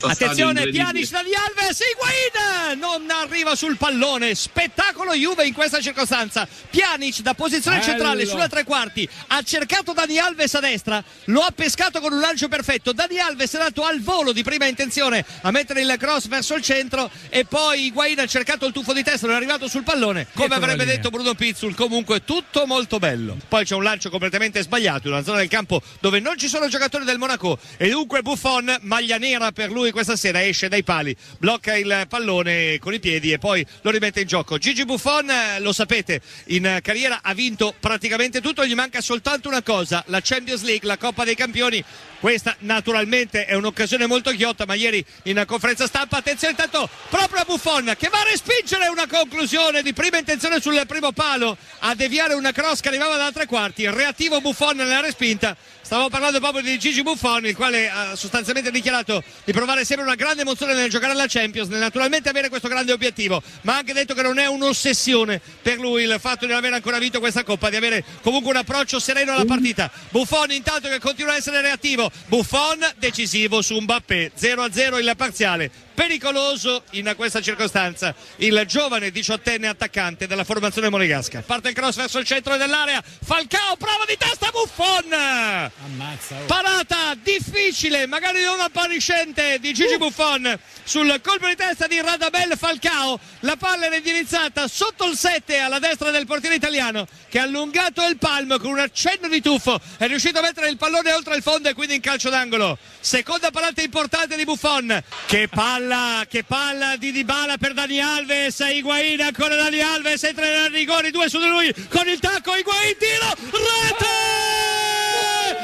Attenzione, Pjanic da Di Alves, Higuain non arriva sul pallone, spettacolo Juve in questa circostanza. Pjanic da posizione Bello. centrale sulla tre quarti ha cercato Dani Alves a destra, lo ha pescato con un lancio perfetto. Dani Alves è andato al volo di prima intenzione a mettere il cross verso il centro e poi Higuain ha cercato il tuffo di testa, non è arrivato sul pallone. Come Dietro avrebbe detto Bruno Pizzul, comunque tutto molto bello. Poi c'è un lancio completamente sbagliato in una zona del campo dove non ci sono giocatori del Monaco e dunque Buffon, maglia nera per lui questa sera, esce dai pali, blocca il pallone con i piedi e poi lo rimette in gioco. Gigi Buffon, eh, lo sapete, in carriera ha vinto praticamente tutto, gli manca soltanto una cosa, la Champions League, la Coppa dei Campioni. Questa naturalmente è un'occasione molto ghiotta, ma ieri in conferenza stampa, attenzione intanto proprio a Buffon che va a respingere una conclusione di prima intenzione sul primo palo, a deviare una cross che arrivava da tre quarti, reattivo Buffon nella respinta. Stavo parlando proprio di Gigi Buffon, il quale ha sostanzialmente dichiarato di provare sempre una grande emozione nel giocare alla Champions, nel naturalmente avere questo grande obiettivo, ma ha anche detto che non è un'ossessione per lui il fatto di non aver ancora vinto questa coppa, di avere comunque un approccio sereno alla partita. Buffon intanto che continua a essere reattivo, Buffon decisivo su Mbappé, 0-0 il parziale. Pericoloso in questa circostanza il giovane diciottenne attaccante della formazione monegasca. Parte il cross verso il centro dell'area. Falcao, prova di testa Buffon! Ammazza. oh. Parata difficile, magari non appariscente di Gigi Buffon sul colpo di testa di Radamel Falcao. La palla era indirizzata sotto il 7 alla destra del portiere italiano che ha allungato il palmo con un accenno di tuffo. È riuscito a mettere il pallone oltre il fondo e quindi in calcio d'angolo. Seconda parata importante di Buffon. Che palla, che palla di Dybala per Dani Alves. Higuain ancora Dani Alves entra nel rigore, due su di lui con il tacco Higuain tiro, rete!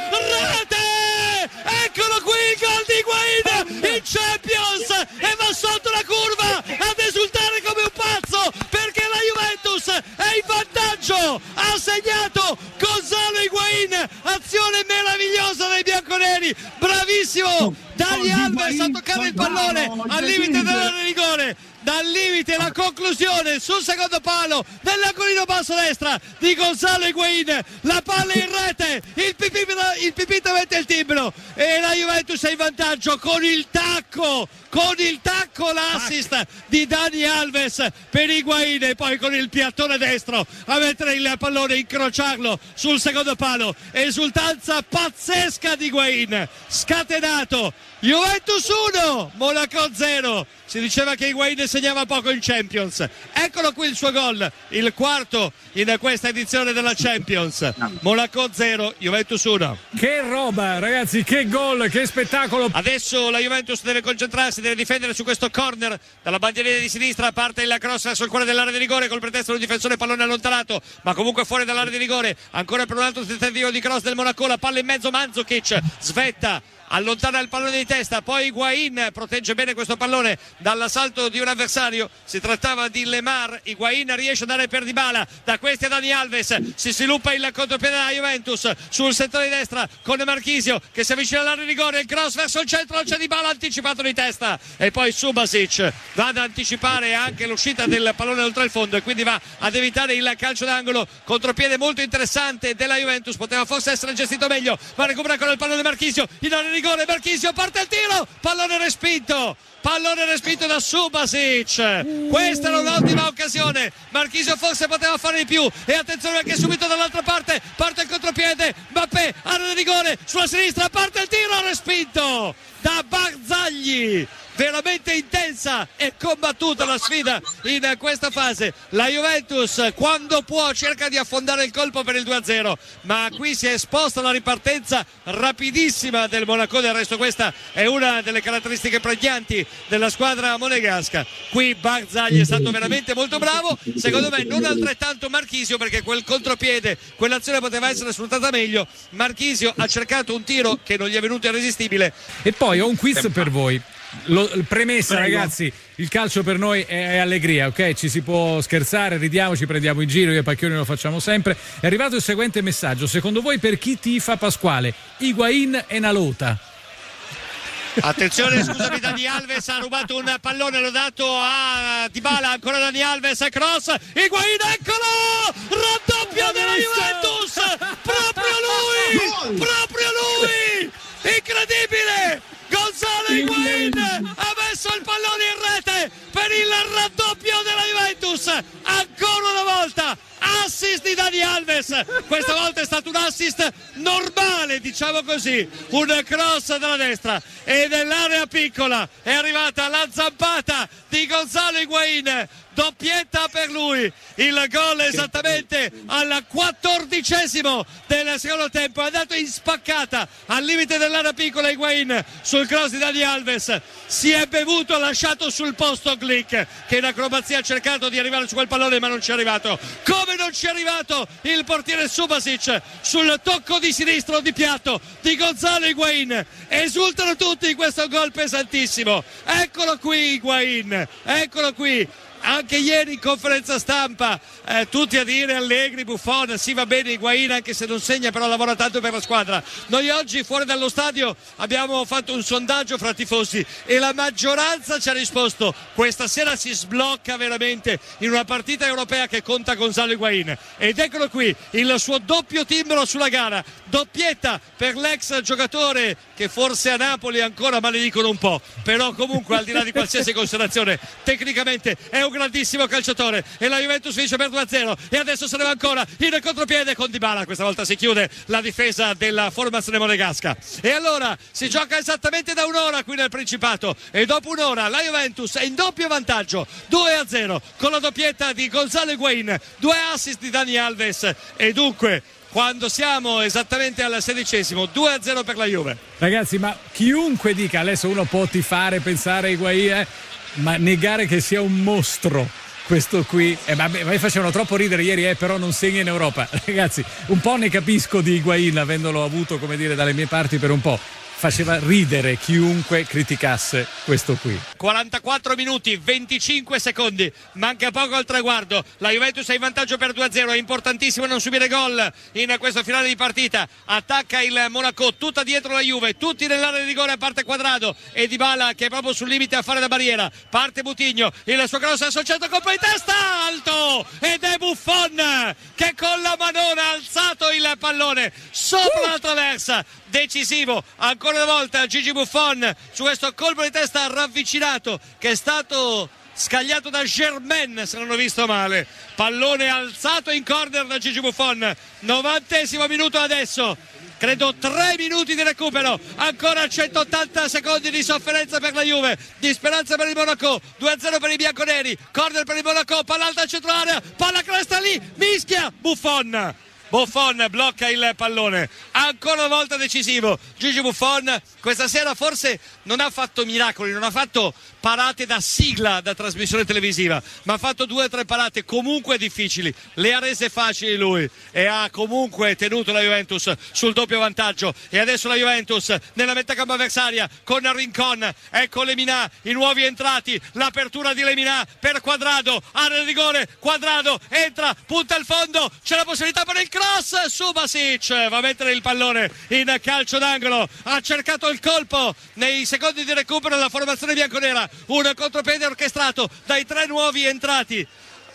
Rete! Eccolo qui il gol di Higuain in Champions e va sotto la curva ad esultare come un pazzo perché la Juventus è in vantaggio ha segnato Gonzalo Higuain azione meravigliosa dei bianconeri bravissimo Dani Alves a toccare il pallone al limite dell'area di rigore. Dal limite la conclusione sul secondo palo dell'angolino basso destra di Gonzalo Higuain. La palla in rete. Il Pipita, il Pipita mette il timbro. E la Juventus è in vantaggio con il tacco con il tacco l'assist di Dani Alves per Higuain e poi con il piattone destro a mettere il pallone incrociarlo sul secondo palo. Esultanza pazzesca di Higuain. Scatenato. Juventus 1 Monaco 0 si diceva che Higuain segnava poco in Champions eccolo qui il suo gol il quarto in questa edizione della Champions Monaco 0 Juventus 1 Che roba, ragazzi, che gol, che spettacolo. Adesso la Juventus deve concentrarsi, deve difendere su questo corner. Dalla bandierina di sinistra parte il cross verso il cuore dell'area di rigore col pretesto un difensore pallone allontanato, ma comunque fuori dall'area di rigore. Ancora per un altro tentativo di cross del Monaco, la palla in mezzo Manzukic, svetta allontana il pallone di testa, poi Higuain protegge bene questo pallone dall'assalto di un avversario, si trattava di Lemar, Higuain riesce ad andare per Dybala, da questi a Dani Alves, si sviluppa il contropiede della Juventus. Sul settore di destra con Marchisio che si avvicina all'area rigore, il cross verso il centro, c'è Dybala anticipato di testa. E poi Subasic va ad anticipare anche l'uscita del pallone oltre il fondo e quindi va ad evitare il calcio d'angolo, contropiede molto interessante della Juventus, poteva forse essere gestito meglio, ma recupera ancora il pallone Marchisio, in area rigore Marchisio parte il tiro, pallone respinto. Pallone respinto da Subasic. Questa era un'ottima occasione. Marchisio forse poteva fare di più. E attenzione anche subito dall'altra parte. Parte il contropiede. Mbappé, area di rigore sulla sinistra. Parte il tiro, respinto da Barzagli. Veramente intensa e combattuta la sfida in questa fase. La Juventus quando può cerca di affondare il colpo per il 2-0, ma qui si è esposta la ripartenza rapidissima del Monaco. Del resto questa è una delle caratteristiche pregnanti della squadra monegasca. Qui Barzagli è stato veramente molto bravo, secondo me non altrettanto Marchisio perché quel contropiede, quell'azione poteva essere sfruttata meglio. Marchisio ha cercato un tiro che non gli è venuto irresistibile E poi ho un quiz per voi. Lo- premessa, Prego. ragazzi, il calcio per noi è, è allegria, ok? Ci si può scherzare, ridiamo, ci prendiamo in giro, io e Pacchioni lo facciamo sempre. È arrivato il seguente messaggio. Secondo voi per chi tifa Pasquale? Higuain e Nalota? Attenzione, scusami, Dani Alves ha rubato un pallone, l'ho dato a Dybala, ancora Dani Alves, cross, Higuain, eccolo! Raddoppio della Juventus! Proprio lui! Proprio lui! Incredibile! Higuain ha messo il pallone in rete per il raddoppio della Juventus. Ancora una volta assist di Alves questa volta è stato un assist normale diciamo così. Un cross dalla destra. E nell'area piccola è arrivata la zampata di Gonzalo Higuain. Doppietta per lui. Il gol esattamente al quattordicesimo del secondo tempo. È andato in spaccata. Al limite dell'area piccola Higuain sul cross di Dani Alves. Si è bevuto lasciato sul posto Glick che in acrobazia ha cercato di arrivare su quel pallone ma non ci è arrivato. Come non ci è arrivato il portiere Subasic sul tocco di sinistro di piatto di Gonzalo Higuain. Esultano tutti in questo gol pesantissimo. Eccolo qui Higuain. Eccolo qui anche ieri in conferenza stampa eh, tutti a dire Allegri, Buffon, sì va bene Higuain anche se non segna però lavora tanto per la squadra. Noi oggi fuori dallo stadio abbiamo fatto un sondaggio fra tifosi e la maggioranza ci ha risposto questa sera si sblocca veramente in una partita europea che conta Gonzalo Higuain. Ed eccolo qui il suo doppio timbro sulla gara doppietta per l'ex giocatore che forse a Napoli ancora maledicono un po' però comunque al di là di qualsiasi considerazione tecnicamente è un grandissimo calciatore. E la Juventus vince per 2-0 e adesso se ne va ancora in contropiede con Dybala questa volta si chiude la difesa della formazione monegasca. E allora si gioca esattamente da un'ora qui nel Principato. E dopo un'ora la Juventus è in doppio vantaggio. 2-0 con la doppietta di Gonzalo Higuain due assist di Dani Alves. E dunque quando siamo esattamente al sedicesimo 2-0 per la Juve. Ragazzi ma chiunque dica adesso uno può tifare pensare a Higuain eh, ma negare che sia un mostro questo qui. Eh, vabbè, mi facevano troppo ridere ieri eh, però non segna in Europa. Ragazzi un po' ne capisco di Higuain avendolo avuto come dire dalle mie parti per un po' faceva ridere chiunque criticasse questo qui. 44 minuti, 25 secondi, manca poco al traguardo. La Juventus è in vantaggio per 2-0. È importantissimo non subire gol in questo finale di partita. Attacca il Monaco, tutta dietro la Juve, tutti nell'area di rigore a parte quadrado e Dybala che è proprio sul limite a fare la barriera. Parte Butigno, il suo cross associato colpo di testa alto ed è Buffon che con la manona ha alzato il pallone. Sopra uh! la traversa decisivo ancora una volta Gigi Buffon su questo colpo di testa ravvicinato che è stato scagliato da Germain se non ho visto male. Pallone alzato in corner da Gigi Buffon. Novantesimo minuto adesso credo 3 minuti di recupero. Ancora 180 secondi di sofferenza per la Juve. Di speranza per il Monaco. 2-0 per i bianconeri. Corner per il Monaco. Palla alta al centro area. Palla cresta lì. Mischia. Buffon Buffon blocca il pallone. Ancora una volta decisivo. Gigi Buffon questa sera forse non ha fatto miracoli non ha fatto parate da sigla da trasmissione televisiva ma ha fatto due o tre parate comunque difficili. Le ha rese facili lui e ha comunque tenuto la Juventus sul doppio vantaggio. E adesso la Juventus nella metà campo avversaria con Rincon. Ecco Lemina i nuovi entrati l'apertura di Lemina per Quadrado. Area di rigore Quadrado entra punta al fondo c'è la possibilità per il cross Subasic va a mettere il pallone in calcio d'angolo. Ha cercato il colpo nei secondi di recupero della formazione bianconera. Un contropiede orchestrato dai tre nuovi entrati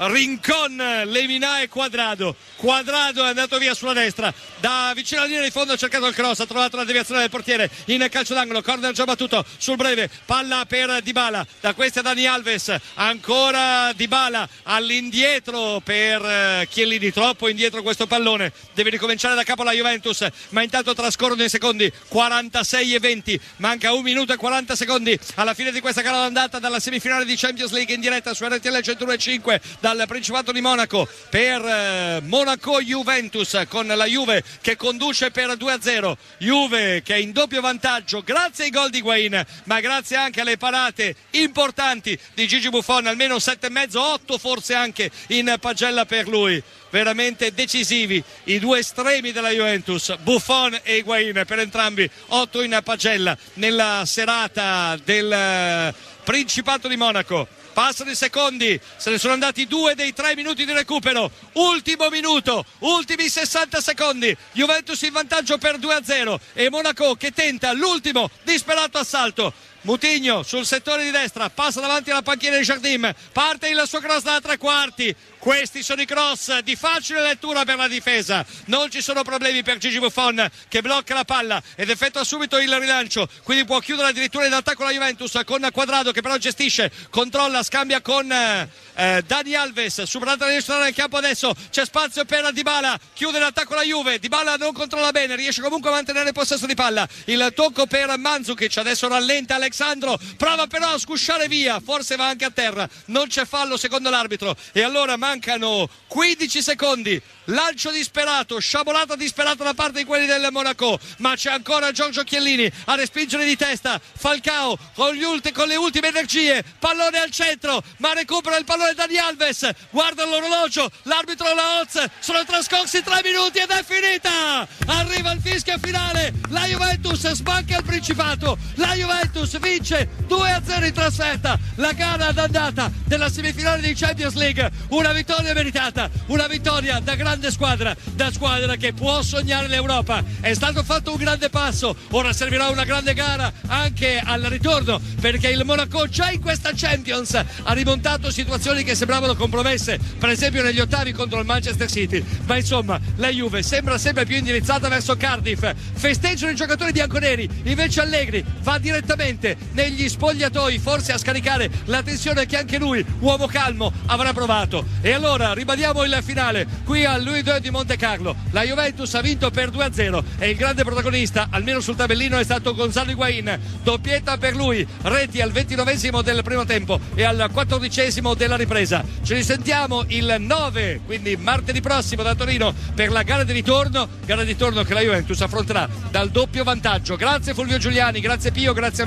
Rincon, Lemina e Quadrado. Quadrado è andato via sulla destra, da vicino alla linea di fondo ha cercato il cross, ha trovato la deviazione del portiere in calcio d'angolo, corner già battuto sul breve, palla per Dybala, da questa Dani Alves, ancora Dybala all'indietro per eh, Chiellini, troppo indietro questo pallone, deve ricominciare da capo la Juventus, ma intanto trascorrono i secondi, 46 e 20, manca un minuto e 40 secondi alla fine di questa gara d'andata dalla semifinale di Champions League in diretta su RTL 105 dal Principato di Monaco per eh, Monaco Juventus con la Juve che conduce per 2-0 Juve che è in doppio vantaggio grazie ai gol di Guain ma grazie anche alle parate importanti di Gigi Buffon almeno 7,5 8 forse anche in pagella per lui. Veramente decisivi i due estremi della Juventus Buffon e Higuain per entrambi 8 in pagella nella serata del eh, Principato di Monaco passano i secondi, se ne sono andati due dei tre minuti di recupero, ultimo minuto, ultimi 60 secondi, Juventus in vantaggio per 2-0 e Monaco che tenta l'ultimo disperato assalto Mutigno sul settore di destra, passa davanti alla panchina di Jardim, parte il suo cross da tre quarti. Questi sono i cross di facile lettura per la difesa. Non ci sono problemi per Gigi Buffon che blocca la palla ed effettua subito il rilancio. Quindi può chiudere addirittura in attacco la Juventus con Quadrado che però gestisce, controlla, scambia con eh, Dani Alves. Superata la destra nel campo adesso. C'è spazio per Dybala. Chiude l'attacco la Juve. Dybala non controlla bene, riesce comunque a mantenere il possesso di palla. Il tocco per Mandzukic. Adesso rallenta Alexandro. Prova però a scusciare via. Forse va anche a terra. Non c'è fallo secondo l'arbitro. E allora mancano 15 secondi lancio disperato, sciabolata disperata da parte di quelli del Monaco, ma c'è ancora Giorgio Chiellini a respingere di testa, Falcao con, ulti, con le ultime energie, pallone al centro, ma recupera il pallone Dani Alves, guarda l'orologio, l'arbitro Laoz, sono trascorsi tre minuti ed è finita, arriva il fischio finale, la Juventus sbanca il Principato, la Juventus vince 2-0 in trasferta, la gara d'andata della semifinale di Champions League, una vittoria meritata, una vittoria da grande squadra, da squadra che può sognare l'Europa. È stato fatto un grande passo, ora servirà una grande gara anche al ritorno perché il Monaco già in questa Champions ha rimontato situazioni che sembravano compromesse, per esempio negli ottavi contro il Manchester City. Ma insomma, la Juve sembra sempre più indirizzata verso Cardiff. Festeggiano i giocatori bianconeri, invece Allegri va direttamente negli spogliatoi, forse a scaricare la tensione che anche lui, uomo calmo, avrà provato. E allora ribadiamo il finale qui al Louis II di Monte Carlo. La Juventus ha vinto per 2-0 e il grande protagonista, almeno sul tabellino, è stato Gonzalo Higuain. Doppietta per lui, reti al 29 del primo tempo e al 14 della ripresa. Ci risentiamo il 9, quindi martedì prossimo da Torino per la gara di ritorno, gara di ritorno che la Juventus affronterà dal doppio vantaggio. Grazie Fulvio Giuliani, grazie Pio, grazie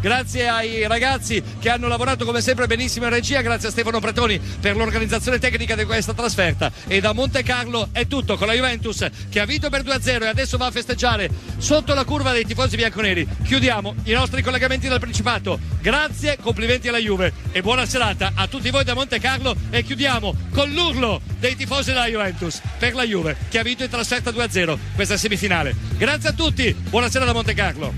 Grazie ai ragazzi che hanno lavorato come sempre benissimo in regia, grazie a Stefano Pretoni per l'organizzazione tecnica di questa trasferta e da Monte Carlo è tutto con la Juventus che ha vinto per 2-0 e adesso va a festeggiare sotto la curva dei tifosi bianconeri. Chiudiamo i nostri collegamenti dal Principato. Grazie, complimenti alla Juve e buona serata a tutti voi da Monte Carlo e chiudiamo con l'urlo dei tifosi della Juventus per la Juve che ha vinto in trasferta 2-0 questa semifinale. Grazie a tutti, buonasera da Monte Carlo.